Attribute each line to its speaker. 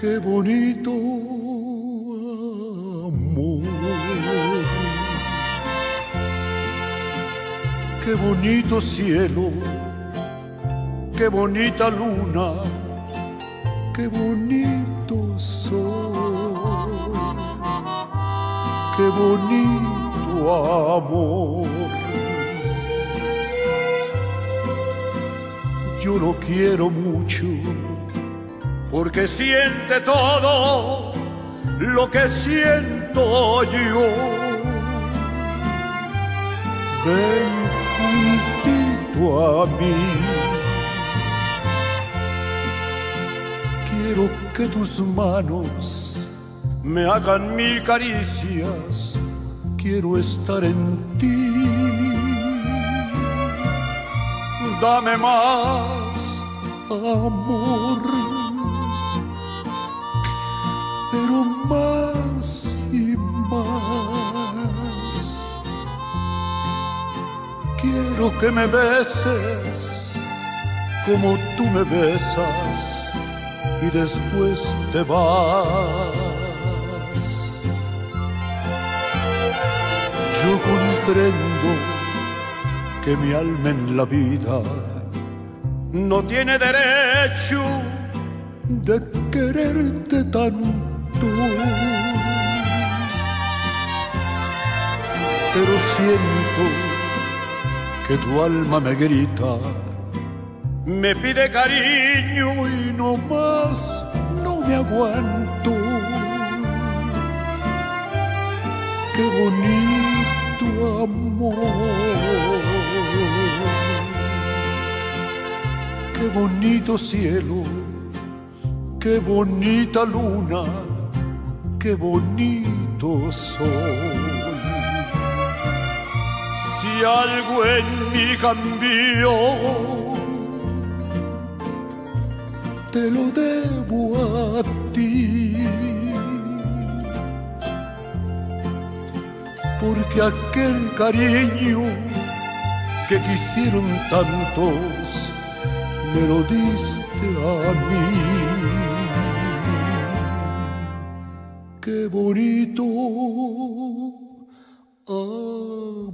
Speaker 1: qué bonito amor. Qué bonito cielo, qué bonita luna, qué bonito sol, qué bonito amor. Yo lo quiero mucho porque siente todo lo que siento yo. Ven juntito a mí. Quiero que tus manos me hagan mil caricias. Quiero estar en ti. Dame más amor pero más y más. Quiero que me beses como tú me besas y después te vas. Yo comprendo que mi alma en la vida no tiene derecho de quererte tanto pero siento que tu alma me grita, me pide cariño y no más no me aguanto. Qué bonito amor, qué bonito cielo, qué bonita luna qué bonito sol. Si algo en mí cambió, te lo debo a ti. Porque aquel cariño que quisieron tantos, me lo diste a mí qué bonito amor.